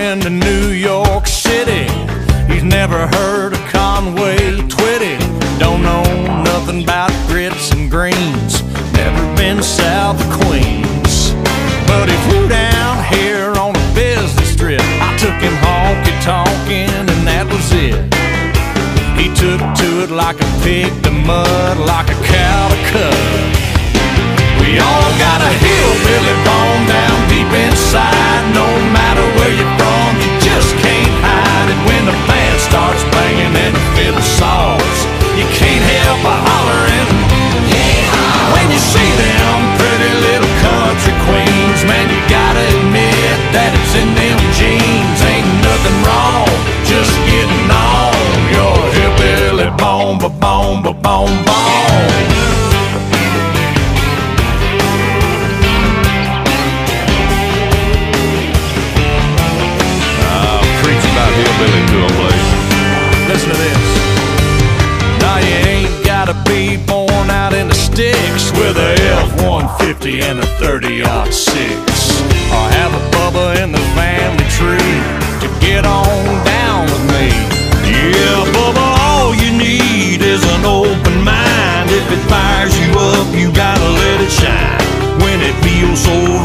to New York City. He's never heard of Conway Twitty. Don't know nothing about grits and greens. Never been south of Queens. But he flew down here on a business trip. I took him honky tonkin', and that was it. He took to it like a pig to mud, like a cow to bone, ba bone, ba bone, bone. Uh, preach about hillbilly. Listen to this. You ain't gotta be born out in the sticks with a F-150 and a 30 six. you gotta let it shine. When it feels so